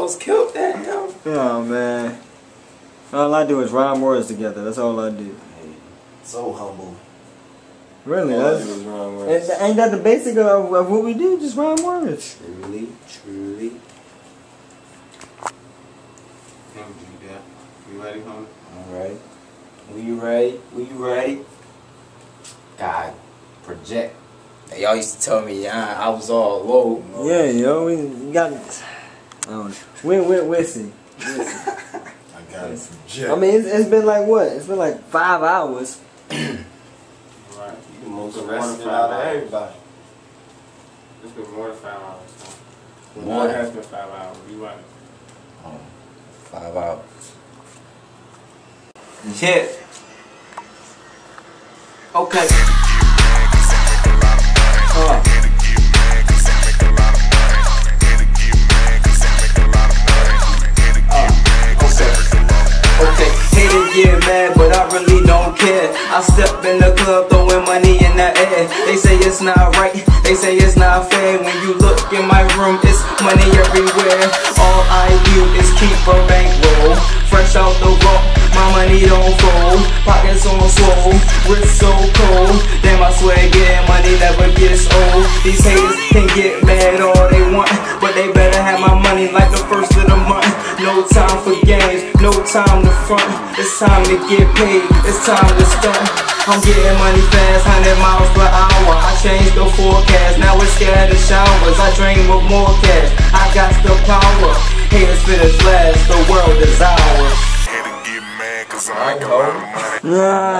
Migos killed that him. Oh man. All I do is rhyme words together. That's all I do. Hey, so humble. Really, All I that's do is rhyme words. and- ain't that the basic of, of what we do? Just rhyme words. Truly, truly. Him do. You ready, homie? Alright. When you ready? When you ready? God, project. Y'all used to tell me yeah, I was all low. Yeah, yo, we we got. I don't know. We we we. I got it from Jeff. I mean, it's, it's been like what? It's been like five hours. Right. you the most It's been more than arrested out of everybody. It's been more than five hours. Huh? More It than- has been five hours. You right. Oh, five hours. Yeah. Okay. Care. I step in the club, throwing money in the air. They say it's not right, they say it's not fair. When you look in my room, it's money everywhere. All I do is keep a bankroll. Fresh out the vault, my money don't fold. Pockets on swole, wrist so cold. Damn, I swear getting money never gets old. These haters can get mad all No time for games, no time to front. It's time to get paid, it's time to stunt. I'm getting money fast, 100 miles per hour. I changed the forecast, now it's scared of showers. I dream of more cash, I got the power. Haters finish last, the world is ours. Had to get mad cause I make a lot of money.